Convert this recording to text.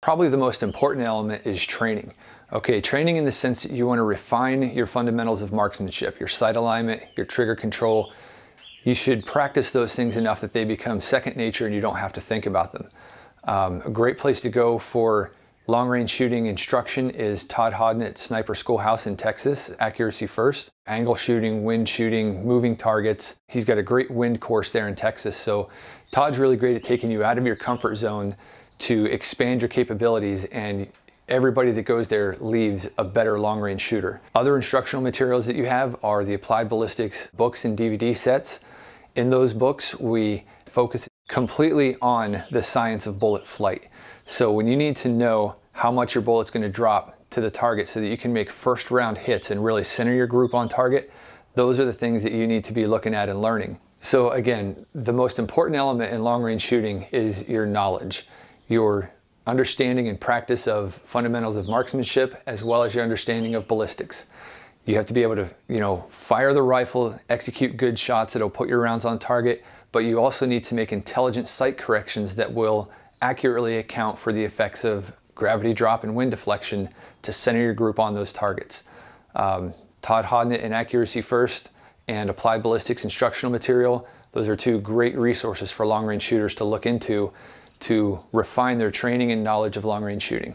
Probably the most important element is training. Okay, training in the sense that you want to refine your fundamentals of marksmanship, your sight alignment, your trigger control. You should practice those things enough that they become second nature and you don't have to think about them. Um, a great place to go for long range shooting instruction is Todd Hodnett Sniper Schoolhouse in Texas, Accuracy First. Angle shooting, wind shooting, moving targets. He's got a great wind course there in Texas. So Todd's really great at taking you out of your comfort zone to expand your capabilities and everybody that goes there leaves a better long range shooter. Other instructional materials that you have are the Applied Ballistics books and DVD sets. In those books, we focus completely on the science of bullet flight. So when you need to know how much your bullet's gonna drop to the target so that you can make first round hits and really center your group on target, those are the things that you need to be looking at and learning. So again, the most important element in long range shooting is your knowledge your understanding and practice of fundamentals of marksmanship as well as your understanding of ballistics. You have to be able to, you know, fire the rifle, execute good shots that'll put your rounds on target, but you also need to make intelligent sight corrections that will accurately account for the effects of gravity drop and wind deflection to center your group on those targets. Um, Todd Hodnett in Accuracy First and Applied Ballistics instructional material, those are two great resources for long range shooters to look into to refine their training and knowledge of long range shooting.